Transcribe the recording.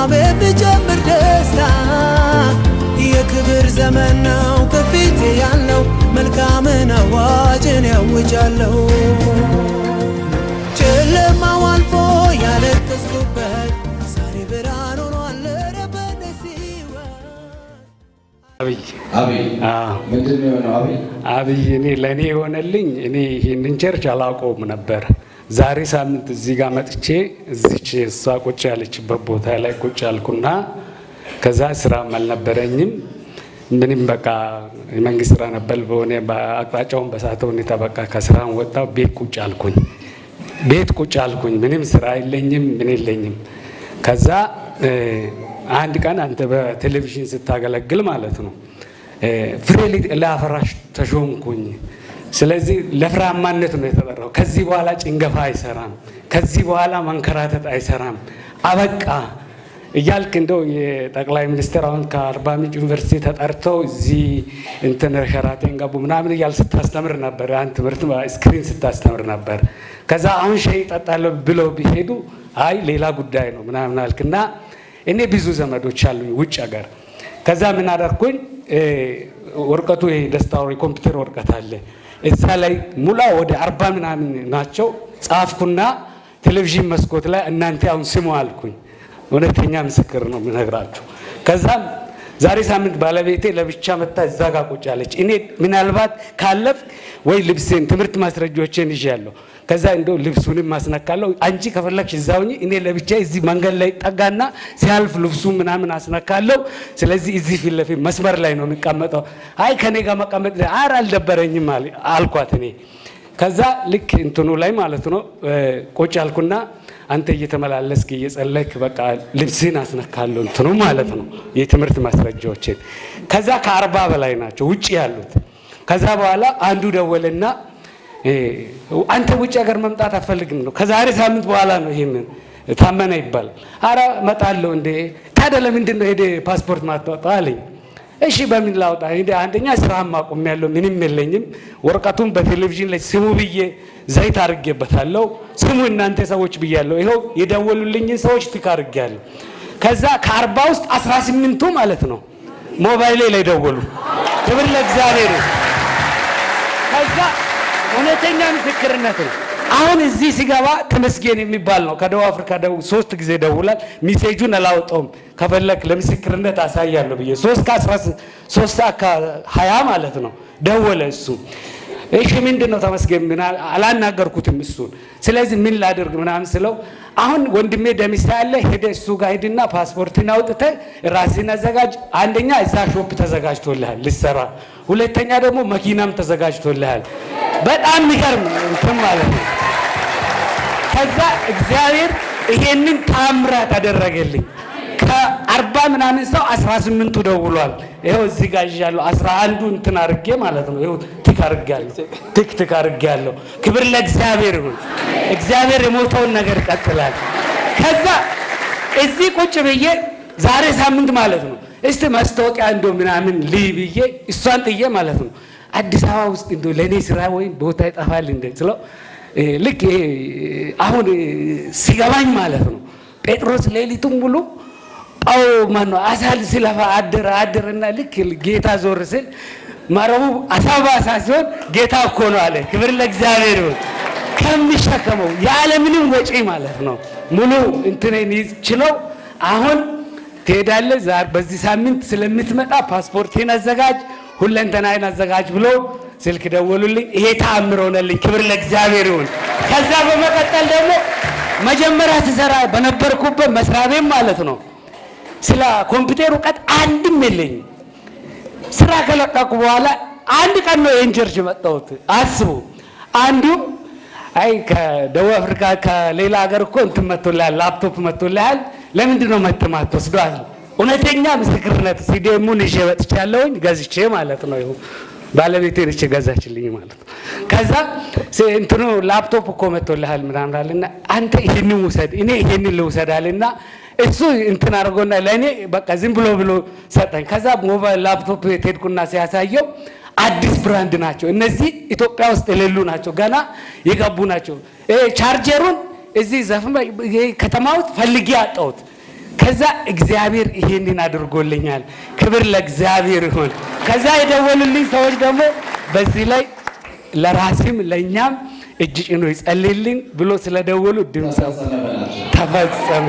ሰላም የሚጨምር ደስታ የክብር ዘመን ነው ከፊቴ ያለው መልካምን አዋጅን ያውጃለሁ ጨለማው አልፎ ያለቀስኩበት ዛሬ ብርሃን ሆኗል አብይ አብይ አዎ። ምንድን ነው የሆነው? አብይ አብይ እኔ ለእኔ የሆነልኝ እኔ ይህንን ቸርች አላውቀውም ነበር። ዛሬ ሳምንት እዚህ ጋር መጥቼ እዚች እሷ ቁጭ ያለችበት ቦታ ላይ ቁጭ ያልኩና ከዛ ስራም አልነበረኝም ምንም በቃ የመንግስት ስራ ነበር በሆነ በአቅጣጫውን በሳተ ሁኔታ በቃ ከስራም ወጣው ቤት ቁጭ አልኩኝ። ቤት ቁጭ አልኩኝ። ምንም ስራ የለኝም፣ ምን የለኝም። ከዛ አንድ ቀን አንተ በቴሌቪዥን ስታገለግል ማለት ነው ፍሬ ሊ- ላፈራሽ ተሾምኩኝ። ስለዚህ ለፍሬያማነት ነው የተጠራው። ከዚህ በኋላ ጭንገፋ አይሰራም፣ ከዚህ በኋላ መንከራተት አይሰራም፣ አበቃ እያልክ እንደው የጠቅላይ ሚኒስትር አሁን ከአርባ ምንጭ ዩኒቨርሲቲ ተጠርተው እዚህ እንትን ሸራቴን ገቡ ምናምን እያልክ ስታስተምር ነበር። ያን ትምህርት screen ስታስተምር ነበር። ከዛ አሁን ሻይ እጠጣለሁ ብለው ቢሄዱ አይ ሌላ ጉዳይ ነው ምናምን አልክና እኔ ብዙ ዘመዶች አሉኝ ውጭ ሀገር። ከዛ ምን አደርኩኝ እ፣ ወረቀቱ ይሄ ደስታው የኮምፒውተር ወረቀት አለ እዛ ላይ ሙላ ወደ አርባ ምናምን ናቸው ጻፍኩና ቴሌቪዥን መስኮት ላይ እናንተ አሁን ስሙ አልኩኝ። እውነተኛ ምስክር ነው የምነግራችሁ። ከዛም ዛሬ ሳምንት ባለቤቴ ለብቻ መታ እዛ ጋር ቁጭ አለች። እኔ ምናልባት ካለፍ ወይ ልብሴን ትምህርት ማስረጃዎችን ይዣለሁ። ከዛ እንደው ልብሱንም ማስነካለሁ። አንቺ ከፈለግሽ እዛ ሁኚ፣ እኔ ለብቻ እዚህ መንገድ ላይ ጠጋና ሲያልፍ ልብሱ ምናምን አስነካለሁ። ስለዚህ እዚህ ፊት ለፊት መስመር ላይ ነው የሚቀመጠው። አይ ከኔ ጋር መቀመጥ አር አልደበረኝም አልኳት እኔ ከዛ ልክ እንትኑ ላይ ማለት ነው ቁጭ አልኩና አንተ እየተመላለስክ እየጸለይክ በቃ ልብስህን አስነካለሁ እንትኑ ማለት ነው የትምህርት ማስረጃዎችን። ከዛ ከአርባ በላይ ናቸው ውጭ ያሉት። ከዛ በኋላ አንዱ ደወልና አንተ ውጭ ሀገር መምጣት አፈልግም ነው ከዛሬ ሳምንት በኋላ ነው ይሄንን ታመነ ይባላል። አረ እመጣለሁ እንዴ ታዲያ ለምንድን ነው ሄደ ፓስፖርት ማታወጣ አለኝ። እሺ በምን ላውጣ? አንደኛ ስራም አቁም ያለው ምንም የለኝም። ወረቀቱን በቴሌቪዥን ላይ ስሙ ብዬ ዘይት አድርጌበታለሁ። ስሙ እናንተ ሰዎች ብያለሁ። ይኸው የደወሉልኝን ሰዎች ትክ አድርጌያለሁ። ከዛ ከአርባ ውስጥ አስራ ስምንቱ ማለት ነው ሞባይሌ ላይ ደወሉ። ክብር ለእግዚአብሔር። ከዛ እውነተኛ ምስክርነት ነው። አሁን እዚህ ሲገባ ተመስገን የሚባል ነው። ከደቡብ አፍሪካ ሶስት ጊዜ ደውሏል። message ኡን አላወጣውም። ከፈለክ ለምስክርነት አሳያለሁ ብዬ ሶስት ከአስራ ሶስት ሰዓት ከሀያ ማለት ነው ደወለ እሱ። እሺ ምንድን ነው ተመስገን? አላናገርኩትም እሱን። ስለዚህ ምን ላድርግ ምናምን ስለው አሁን ወንድሜ ደሚሳ ያለ ሄደ እሱ ጋር ሂድና ፓስፖርትን አውጥተ ራስን አዘጋጅ። አንደኛ እዛ shop ተዘጋጅቶልሃል ልሰራ፣ ሁለተኛ ደግሞ መኪናም ተዘጋጅቶልሃል። በጣም የሚገርም እንትን ማለት ነው። ከዛ እግዚአብሔር ይሄንን ታምራት አደረገልኝ። ከአርባ ምናምን ሰው አስራ ስምንቱ ደውሏል። ይኸው እዚህ ጋር ይዣለሁ። አስራ አንዱ እንትን አድርጌ ማለት ነው። ይኸው tick አድርጌያለሁ። tick tick አድርጌያለሁ። ክብር ለእግዚአብሔር ይሁን። እግዚአብሔር የሞተውን ነገር ይቀጥላል። ከዛ እዚህ ቁጭ ብዬ ዛሬ ሳምንት ማለት ነው እስቲ ማስታወቂያ እንደው ምናምን ልይ ብዬ እሷን ጥዬ ማለት ነው አዲስ አበባ ውስጥ እንደው ለእኔ ስራ ወይም ቦታ ይጠፋል እንደ ስለው ልክ አሁን ሲገባኝ ማለት ነው ጴጥሮስ ሌሊቱን ሙሉ ጳው ማነው አሳ ሲለፋ አደረ አደረና ልክ ጌታ ዞር ስል መረቡ አሳ ሲሆን ጌታ እኮ ነው አለ። ክብር ለእግዚአብሔር ይሁን። ከሚሸከመው ያለምንም ወጪ ማለት ነው ሙሉ እንትኔን ይዝ ችለው አሁን ትሄዳለህ። በዚህ ሳምንት ስለምትመጣ ፓስፖርቴን አዘጋጅ፣ ሁለንተናዬን አዘጋጅ ብሎ ስልክ ደወሉልኝ። ይሄ ተአምር ሆነልኝ። ክብር ለእግዚአብሔር ይሁን። ከዛ በመቀጠል ደግሞ መጀመሪያ ስሰራ በነበርኩበት መስሪያ ቤት ማለት ነው ስለ ኮምፒውተር እውቀት አንድም የለኝም። ስራ ከለቀቁ በኋላ አንድ ቀን ነው ይህን መጣሁት። አስቡ አንዱ አይ ከደቡብ አፍሪካ ከሌላ ሀገር እኮ እንትን መጥቶልሃል፣ ላፕቶፕ መጥቶልሃል፣ ለምንድን ነው መተህ ማትወስደው አለ። እውነተኛ ምስክርነት ሲዲኤሙን ይዤ መጥቻለሁኝ ገዝቼ ማለት ነው። ባለቤቴ ነች ገዛችልኝ ማለት ነው። ከዛ እንትኑ ላፕቶፕ እኮ መጥቶልሃል ምናምን አለና አንተ ይሄንን ውሰድ እኔ ይሄንን ልውሰድ አለና እሱ እንትን አድርጎና ለእኔ በቃ ዝም ብሎ ብሎ ሰጠኝ። ከዛ ሞባይል ላፕቶፕ ሄድኩና ሲያሳየው አዲስ brand ናቸው እነዚህ ኢትዮጵያ ውስጥ የሌሉ ናቸው፣ ገና የገቡ ናቸው። ቻርጀሩን እዚህ ከተማ ውስጥ ፈልጌ አጣሁት። ከዛ እግዚአብሔር ይሄንን አድርጎልኛል። ክብር ለእግዚአብሔር ይሁን። ከዛ የደወሉልኝ ሰዎች ደግሞ በዚህ ላይ ለራሴም ለእኛም እጅ ጭኖ ይጸልይልኝ ብሎ ስለደወሉ ድምፅ ተፈጸመ።